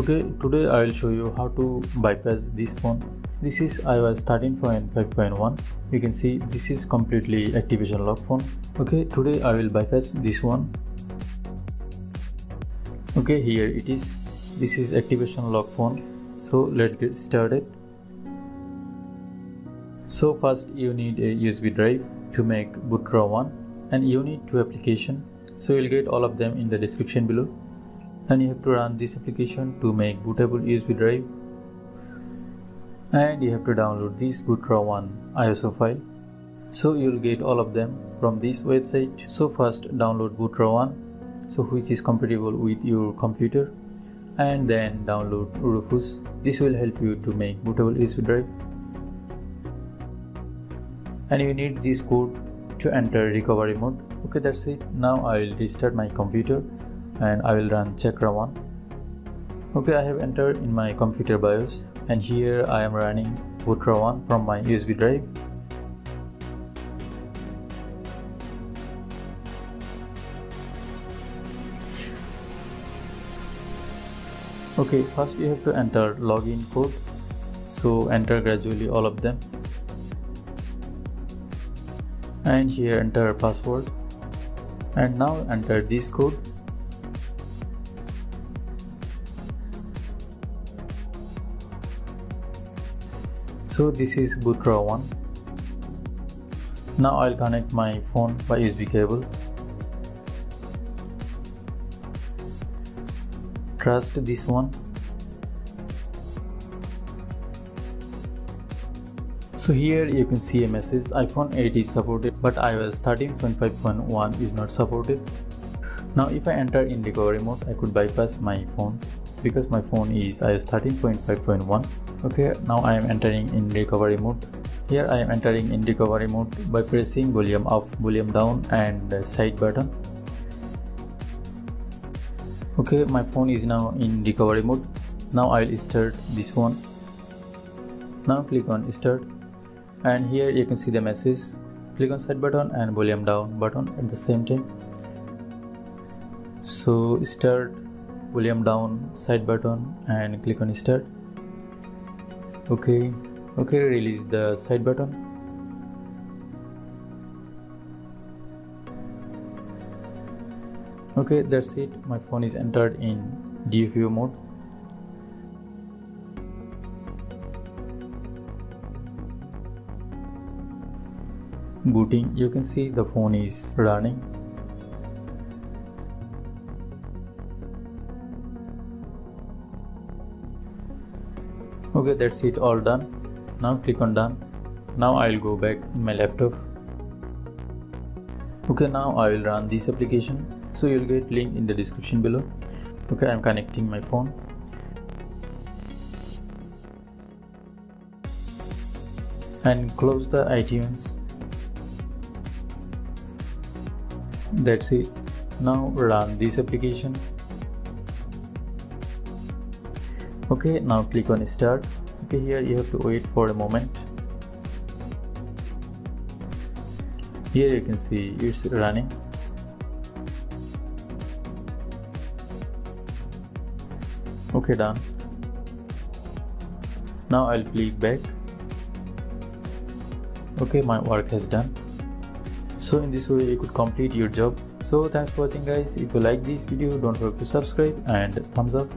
okay today i will show you how to bypass this phone. This is ios 13.5.1 you can see this is completely activation lock phone. Okay today i will bypass this one. Okay here it is. This is activation lock phone. So let's get started. So first you need a usb drive to make bootraw one and you need two application. So you'll get all of them in the description below and you have to run this application to make bootable USB drive. And you have to download this bootraw one ISO file. So you'll get all of them from this website. So first download bootraw one so which is compatible with your computer. And then download Rufus. This will help you to make bootable USB drive. And you need this code to enter recovery mode. Okay that's it. Now I will restart my computer and I will run Chakra one okay I have entered in my computer BIOS and here I am running Bootraw one from my USB drive. Okay first you have to enter login code. So enter gradually all of them. And here enter password. And now enter this code so this is bootraw one. Now I'll connect my phone by USB cable. Trust this one. So here you can see a message. iPhone 8 is supported but iOS 13.5.1 is not supported. Now if I enter in recovery mode I could bypass my phone because my phone is iOS 13.5.1. Okay now I am entering in recovery mode. Here I am entering in recovery mode by pressing volume up, volume down and side button. Okay my phone is now in recovery mode. Now I will start this one. Now click on start and here you can see the message click on side button and volume down button at the same time so start volume down side button and click on start. Okay okay release the side button. Okay that's it. My phone is entered in DFU mode. Booting you can see the phone is running okay that's it all done. Now click on done. Now I'll go back in my laptop. Okay now I will run this application. So you'll get link in the description below. Okay I'm connecting my phone. And close the iTunes. That's it. Now run this application okay now click on start. Okay here you have to wait for a moment. Here you can see it's running. Okay done. Now I'll click back. Okay my work has done. So in this way you could complete your job. So thanks for watching guys. If you like this video don't forget to subscribe and thumbs up